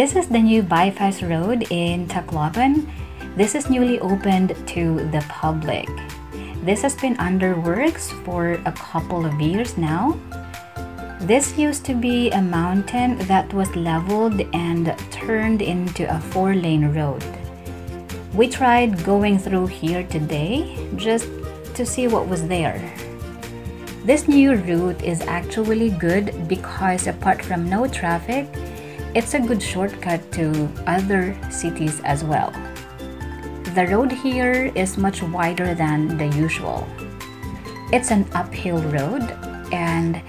This is the new bypass road in Tacloban. This is newly opened to the public. This has been under works for a couple of years now. This used to be a mountain that was leveled and turned into a four lane road. We tried going through here today just to see what was there. This new route is actually good because apart from no traffic, it's a good shortcut to other cities as well. The road here is much wider than the usual. It's an uphill road and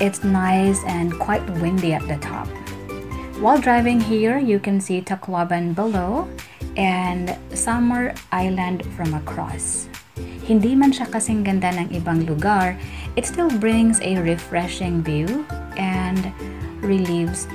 it's nice and quite windy at the top. While driving here, you can see Tacloban below and Samar Island from across. Hindi man siya kasing ganda ng ibang lugar, it still brings a refreshing view and relieves.